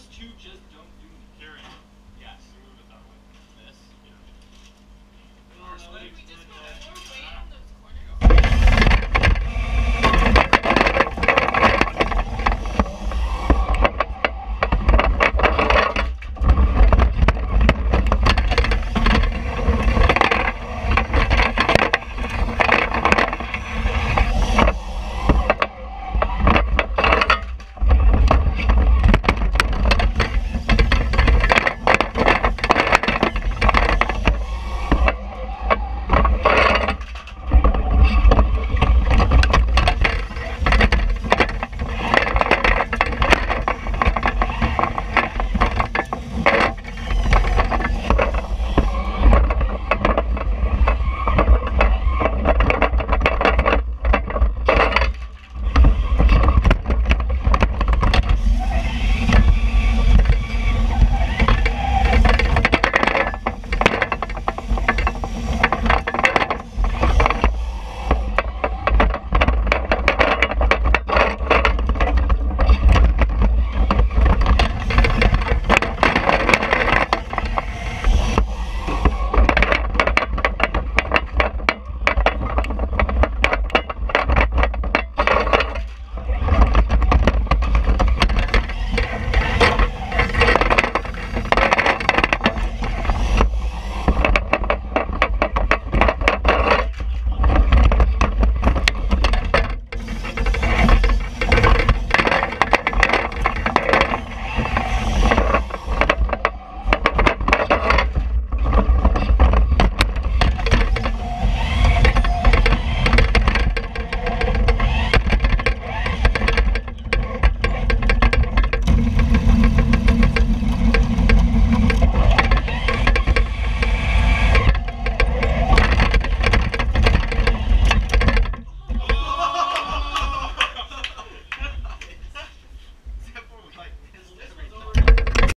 Those two just don't do any carrying. Yes. Move it that way. This. Yeah. We just